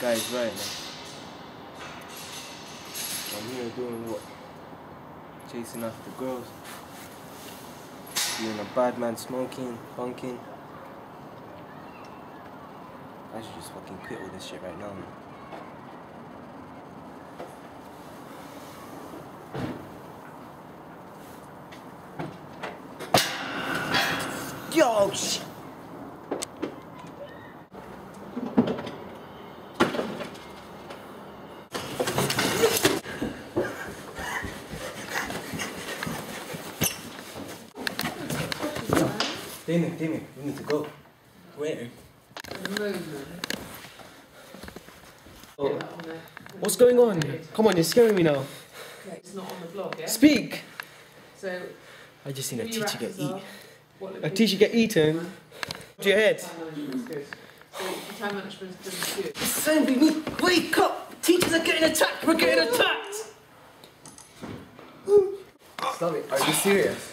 guy's right, man. I'm here doing what? Chasing after girls. Being a bad man, smoking, bunking. I should just fucking quit all this shit right now, man. Yo, shit. Damien, Damien, we need to go. Where? Oh. What's going on? Come on, you're scaring me now. It's not on the blog, yeah? Speak! So, I just seen a teacher get actors eat. are, what A teacher get eaten to your head. Time management's good. So, your time management's pretty good. Assembly, we wake up! Teachers are getting attacked! We're getting attacked! Stop it. Are you serious?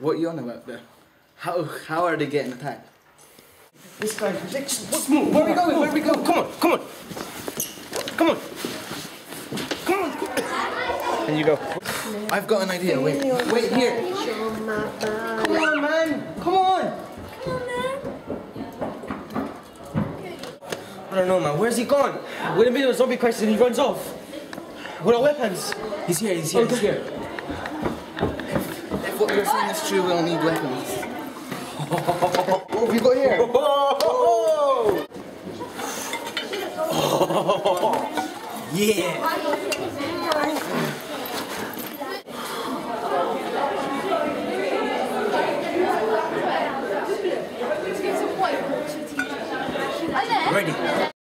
What are you on about there? How how are they getting attacked? This guy's ridiculous. What's more? Where are we going? Where are we going? Come on, come on. Come on. Come on. And you go. I've got an idea. Wait. Wait here. Come on, man. Come on. I don't know, man. Where's he gone? We're in the middle of a zombie crisis and he runs off. With our weapons. He's here. He's here. He's here. If what you're saying is true, we'll need weapons. Oh, what have you got here? Yeah! Ready.